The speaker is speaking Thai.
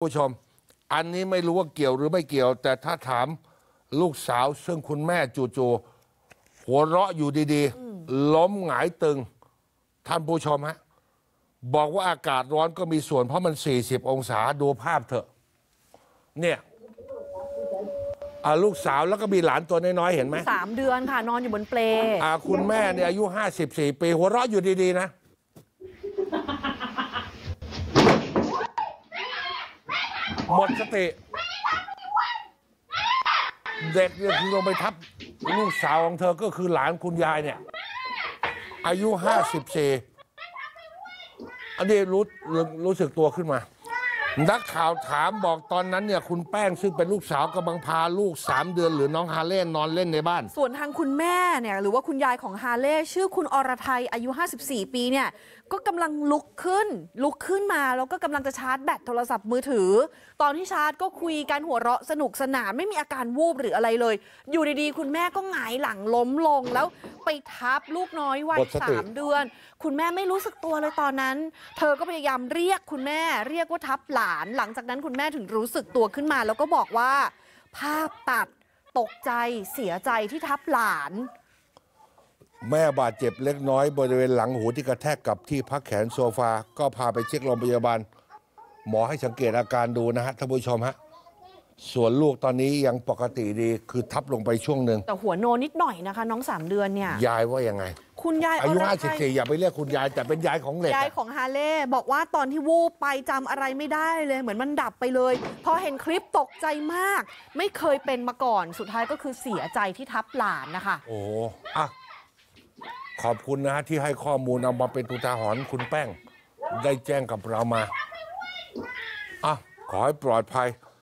ผู้ชม อันนี้ไม่รู้ว่าเกี่ยวหรือไม่เกี่ยว แต่ถ้าถามลูกสาวซึ่งคุณแม่จู่ๆหัวเราะอยู่ดีๆ ล้มหงายตึง ท่านผู้ชมฮะบอกว่าอากาศร้อนก็มีส่วนเพราะมัน 40 องศาดูภาพเถอะ เนี่ยอ่าลูกสาวแล้วก็มีหลานตัวน้อยๆเห็นไหมสามเดือนค่ะ นอนอยู่บนเปลอ่าคุณแม่เนี่ยอายุ 54 ปี หัวเราะอยู่ดีๆนะ หมดสติ เด็กเนี่ยคือลงไปทับลูกสาวของเธอก็คือหลานคุณยายเนี่ย อายุ54อันนี้รู้รู้สึกตัวขึ้นมา นักข่าวถามบอกตอนนั้นเนี่ยคุณแป้งซึ่งเป็นลูกสาวกำลังพาลูกสามเดือน หรือน้องฮาเล่นอนเล่นในบ้าน ส่วนทางคุณแม่เนี่ยหรือว่าคุณยายของฮาเล่ชื่อคุณอรไทยอายุ 54 ปีเนี่ยก็กำลังลุกขึ้น ลุกขึ้นมาแล้วก็กำลังจะชาร์จแบตโทรศัพท์มือถือ ตอนที่ชาร์จก็คุยกันหัวเราะสนุกสนานไม่มีอาการวูบหรืออะไรเลย อยู่ดีๆ คุณแม่ก็หงายหลังล้มลงแล้ว ไปทับลูกน้อยวัยหมดสติ สามเดือน คุณแม่ไม่รู้สึกตัวเลยตอนนั้น เธอก็พยายามเรียกคุณแม่ เรียกว่าทับหลาน หลังจากนั้นคุณแม่ถึงรู้สึกตัวขึ้นมา แล้วก็บอกว่า ภาพตัดตกใจเสียใจที่ทับหลาน แม่บาดเจ็บเล็กน้อยบริเวณหลังหูที่กระแทกกับที่พักแขนโซฟา ก็พาไปเช็คโรงพยาบาล หมอให้สังเกตอาการดูนะฮะท่านผู้ชมฮะ ส่วนลูกตอนนี้ยังปกติดีคือทับลงไปช่วงหนึ่งแต่หัวโนนิดหน่อยนะคะ น้องสามเดือนเนี่ยยายว่ายังไง คุณยายอายุรไท54อย่าไปเรียกคุณยายแต่เป็นยายของเหล็กยายอะของฮาเล่บอกว่าตอนที่วูบไปจำอะไรไม่ได้เลยเหมือนมันดับไปเลย พอเห็นคลิปตกใจมาก ไม่เคยเป็นมาก่อนสุดท้ายก็คือเสียใจที่ทับหลานนะคะ โอ้โหอะขอบคุณนะฮะที่ให้ข้อมูลเอามาเป็นตุตาหรณ์คุณแป้ง ได้แจ้งกับเรามาอะขอให้ปลอดภัย